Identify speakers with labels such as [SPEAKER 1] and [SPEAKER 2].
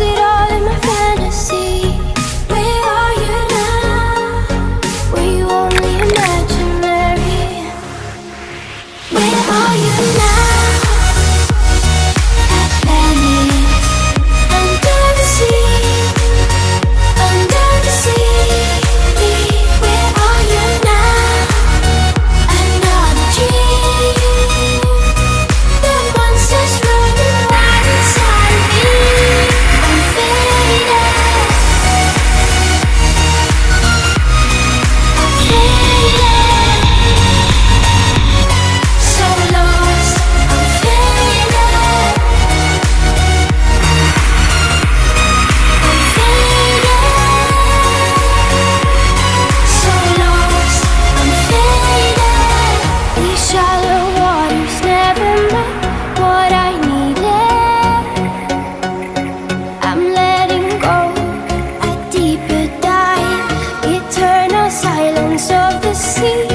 [SPEAKER 1] it all in my fantasy. of the sea.